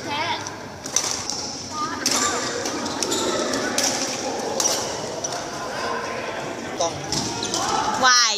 แทต้องวาย